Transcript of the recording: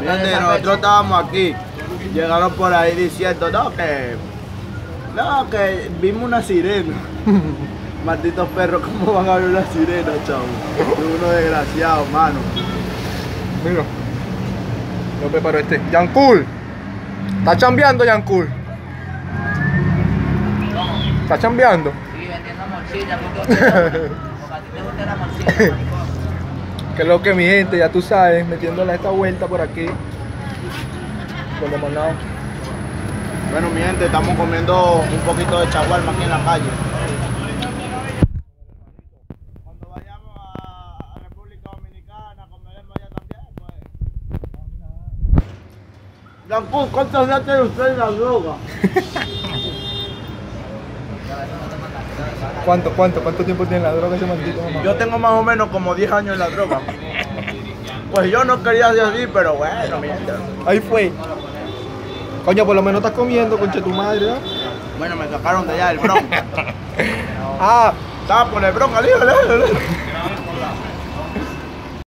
Miren, nosotros estábamos aquí. Llegaron por ahí diciendo, no, que. No, que vimos una sirena. Malditos perros, ¿cómo van a ver una sirena, chavo? Uno desgraciado, mano. Mira. Yo preparo este. Yankul. Está chambeando, Yankul. Está chambeando. Sí, vendiendo morcilla, porque porque a ti te gusta la morcilla. Que es lo que mi gente, ya tú sabes, metiéndole esta vuelta por aquí. Limonado. Bueno, mi gente, estamos comiendo un poquito de chaguarma aquí en la calle. Cuando vayamos a República Dominicana, comeremos allá también, pues. ¿cuántos días tiene usted en la droga? ¿Cuánto, cuánto, cuánto tiempo tiene la droga ese maldito mamá? Yo tengo más o menos como 10 años en la droga. Pues yo no quería ser así, pero bueno, mi gente. Ahí fue. Coño, por lo menos estás comiendo, concha tu madre, ¿no? Bueno, me sacaron de allá el bron. Ah, Estaba por el bron, alí, alí, alí.